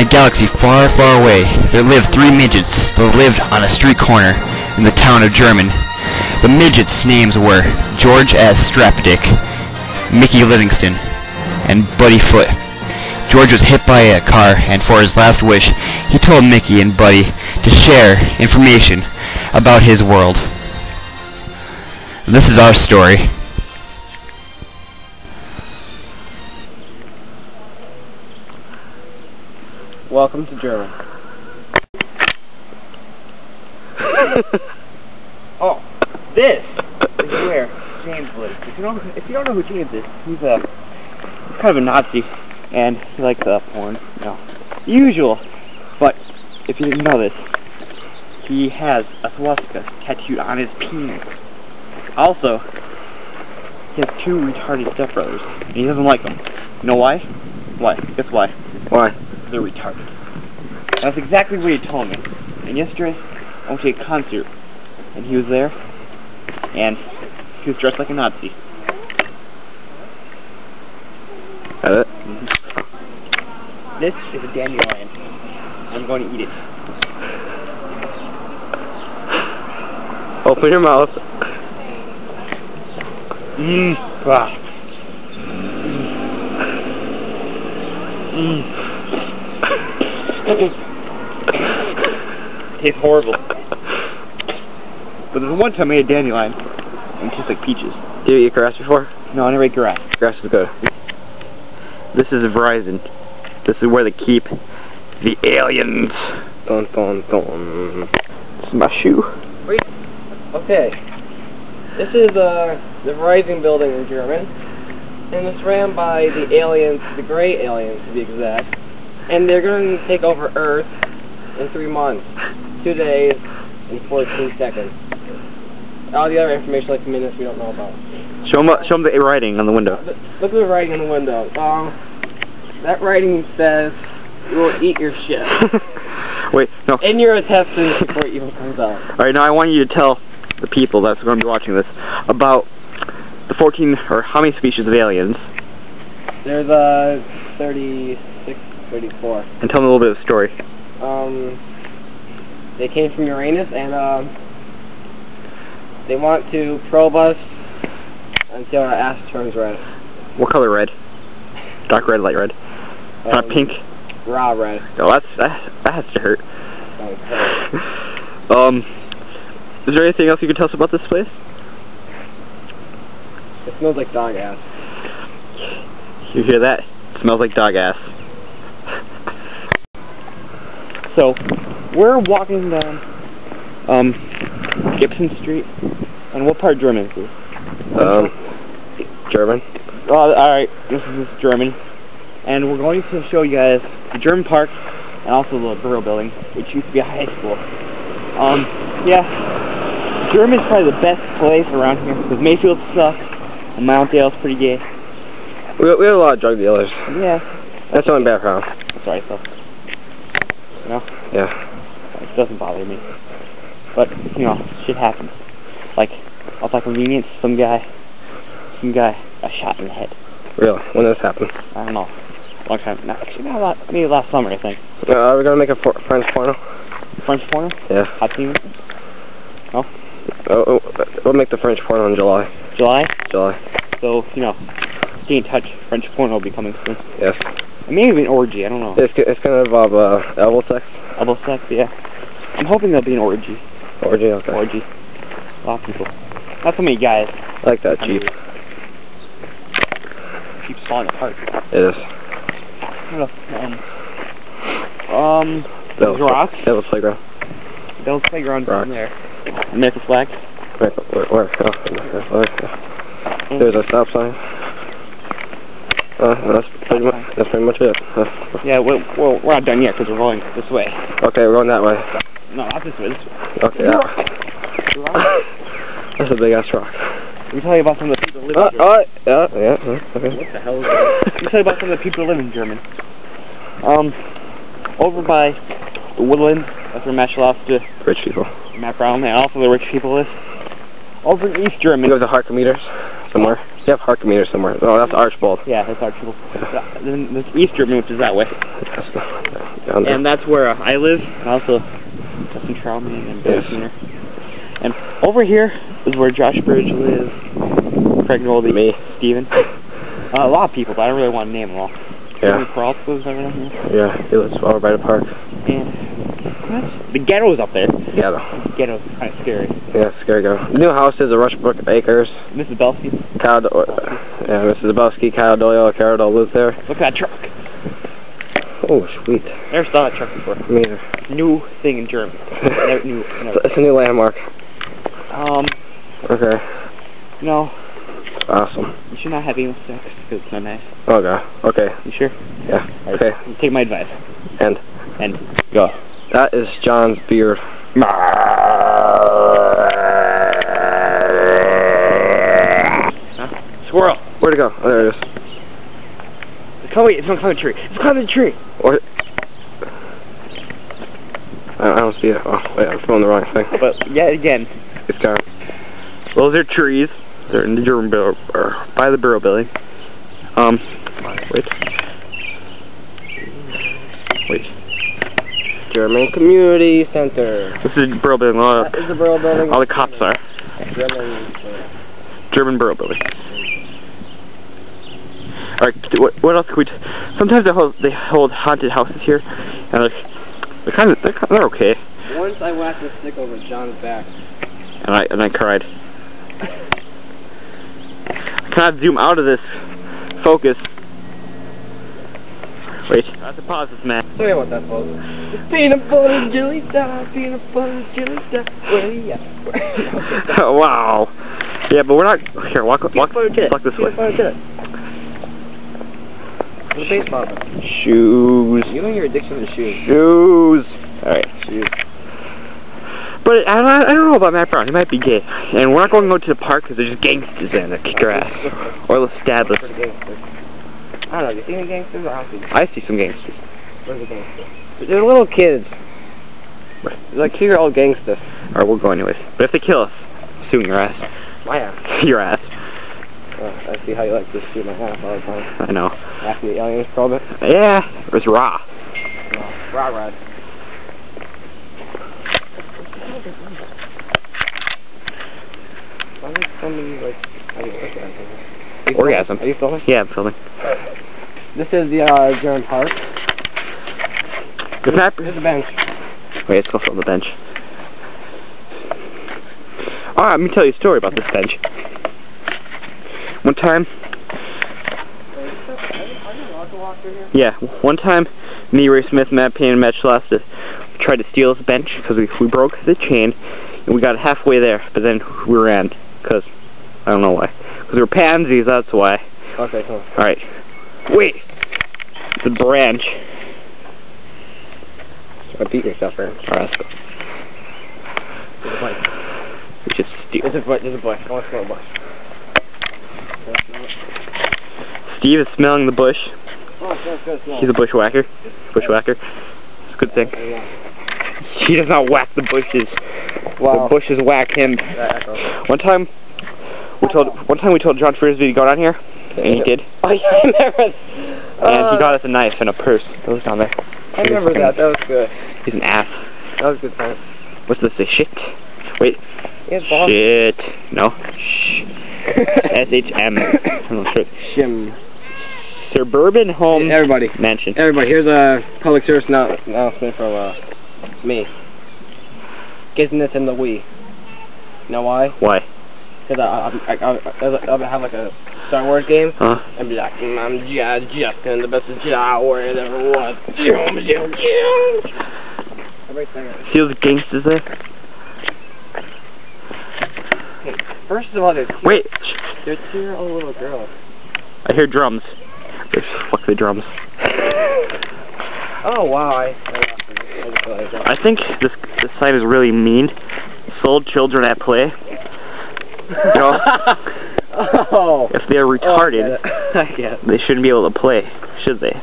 In a galaxy far, far away, there lived three midgets that lived on a street corner in the town of Jermyn. The midgets' names were George S. Strapdick, Mickey Livingston, and Buddy Foote. George was hit by a car, and for his last wish, he told Mickey and Buddy to share information about his world. This is our story. Welcome to Jermyn. oh, this is where James lives. If you don't, if you don't know who James is, he's a he's kind of a Nazi, and he likes uh, porn. No, usual. But if you didn't know this, he has a swastika tattooed on his penis. Also, he has two retarded stepbrothers, and he doesn't like them. You know why? Why? Guess why? Why? They're retarded. That's exactly what he told me. And yesterday, I went to a concert, and he was there, and he was dressed like a Nazi. It? Mm-hmm. This is a dandelion. I'm going to eat it. Open your mouth. Mmm. Ah. Mmm. Tastes horrible. But there's one time I ate a dandelion, and it tastes like peaches. Did you eat grass before? No, I never ate grass. Grass is good. This is Verizon. This is where they keep the aliens. Dun dun dun. This is my shoe. Okay. This is uh, the Verizon building in Jermyn. And it's ran by the aliens, the gray aliens to be exact. And they're going to take over Earth in three months, two days, and 14 seconds. All the other information, like minutes, we don't know about. Show them, show them the writing on the window. Look at the writing on the window. Um, that writing says, "You will eat your shit." Wait, no. In your intestines before it even comes out. All right, now I want you to tell the people that's going to be watching this about the 14 or how many species of aliens, There's uh, 36, 34. and tell them a little bit of the story. Um, they came from Uranus, and um, they want to probe us until our ass turns red. What color red? Dark red, light red. Not Um, pink. Raw red. No, that's that, that has to hurt. Okay. Um, is there anything else you can tell us about this place? It smells like dog ass. You hear that? It smells like dog ass. So, we're walking down um, Gibson Street. And what part Jermyn is this? Um, Jermyn. Oh, alright, this is this Germany. And we're going to show you guys the Jermyn Park and also the Borough Building, which used to be a high school. Um, yeah, Jermyn's probably the best place around here because Mayfield sucks and Mount Dale's pretty gay. We, we have a lot of drug dealers. Yeah, That's the only background. sorry, so. Yeah. it doesn't bother me. But, you know, shit happens. Like, off by convenience, some guy, some guy got shot in the head. Really? When did this happen? I don't know. Long time. Not, actually, not. Maybe last summer, I think. Uh, are we gonna make a for- French porno? French porno? Yeah. Hot team? Oh, oh, we'll make the French porno in July. July? July. So, you know, stay in touch. French porno will be coming soon. Yes. Maybe an orgy, I don't know. It's, it's gonna involve uh, elbow sex. Elbow sex, yeah. I'm hoping there'll be an orgy. Orgy. Okay. Orgy. A lot of people. Not so many guys. I like that Jeep. Keeps falling apart. It is. What else? Um, um, Devil's, rocks. Devil's playground. Devil's Playground Rocks. down there. American flag. Where? Where? where? Oh, where? There's a stop sign. Uh, that's pretty much. That's pretty much it. Uh, Yeah, we're, we're, we're not done yet because we're going this way. okay, we're going that way. No, not this way. This way. Okay. Yeah. That's a big ass rock. Let me tell you about some of the people that live Uh, in Germany. uh, yeah, yeah, okay. What the hell is that? Let me tell you about some of the people that live in Jermyn. Um, over by the woodland, that's where Schlafste, Rich people. Matt Brown, and also the rich people live. Over in East You Germany. go to Harkometers somewhere. You have Harkometers somewhere. Oh, that's Archbald. Yeah, that's Archbald. Then there's East Germany, which is that way. That's the, Down there. and that's where uh, I live. And also Justin Trauman and Bill Yes. And over here is where Josh Bridge lives, Craig Nolby, Me. Steven. Uh, a lot of people, but I don't really want to name them all. Yeah. Peralta lives over here. Yeah, he lives over by the park. And that's, the ghetto's up there. Though. Ghetto's kind of scary. Yeah, scary. The new house is a Rushbrook Acres. Mrs. Belsky, Kyle, Do- yeah, Mrs. Zabowski, Kyle Doyle, Carol Doyle lives there. look at that truck. Oh, sweet. Never saw that truck before. Me either. New thing in Germany. Never, new, It's never. it's a new landmark. Um, Okay, no, awesome. you should not have anal sex because it's not nice. Okay, okay, You sure? yeah, right, okay. Take my advice. And? And go. That is John's beard. Squirrel. Where'd it go? Oh, there it is. It's climbing, it's gonna climb a tree. It's climbing a tree. What? I I don't see it. Oh, wait, I'm filming the wrong thing. But yet again, It's gone. those are trees. They're in the Jermyn Bureau, or by the Bureau building. Um, wait. Wait. Jermyn Community Center. This is building. All, That is the Borough Building. all the cops are. Jermyn. Jermyn building. Alright, what, what else could we... T- Sometimes they hold, they hold haunted houses here, and they're, they're kind of, they're, they're okay. Once I whacked a stick over John's back. And I, and I cried. I cannot zoom out of this focus. Wait, I have to pause this, man. Tell me what that was. Peanut butter jelly time, peanut butter jelly time. Where you at? wow. Yeah, but we're not... Here, walk, walk, butter walk this way. Peanut butter. The baseball. Shoes. You and your addiction to shoes. Shoes. Alright. Shoes. But I don't, I don't know about Matt Brown. He might be gay. And we're not going to go to the park because there's just gangsters in there. Kick your ass. Or they'll stab us. I don't know, you see any gangsters? I don't see I see some gangsters. Where's the gangsters? They're little kids. They're like two-year-old gangsters. Alright, we'll go anyways. But if they kill us, soon your ass. My ass. your ass. Oh, I see how you like to shoot my ass all the time. I know. After the aliens probe it. Yeah, it was raw. Oh, rah rah. Why is somebody like? Mean, look at it. Orgasm. Are you filming? Yeah, I'm filming. This is the uh, Park. Does Matt... Here's the bench. Wait, let's go film the bench. Alright, let me tell you a story about this bench. One time, yeah, one time, me, Ray Smith, Matt Payne, and Matt Schlasta tried to steal this bench because we, we broke the chain and we got halfway there, but then we ran because I don't know why. Because we were pansies, that's why. Okay, cool. Alright. Wait! It's a branch. I beat yourself, man. Alright, let's go. There's a boy. We should steal. There's a boy. There's a boy. I want to smell a boy. Steve is smelling the bush. Oh, good, good, smell. He's a bushwhacker. Bushwhacker. It's a good thing. He does not whack the bushes. Wow. The bushes whack him. One time, we told one time we told John Frisbee to go down here, and he did. Oh yeah, I remember. And he got us a knife and a purse. That was down there. I remember that. That was good. He's an ass. That was a good time. What's this say? Shit. Wait. He has balls. Shit. No. Shh. S H M. I'm not sure. Shim. Suburban Home Everybody. Mansion. Everybody, here's a public service annou- announcement from uh, me. Getting this in the Wii. You know why? Why? Because I, I, I, I, I have like a Star Wars game. Huh? and be like, mm, I'm Jar Justin, the best Jar Wars ever was. Everybody sing it. See those gangsters there? First of all, they're, Wait. they're two-year-old little girls. I hear drums. Fuck the drums. Oh, wow. I, I, I just that. Think this this site is really mean. Sold children at play. You know, oh. if they're Oh, I retarded, get it. I get it. they shouldn't be able to play, should they?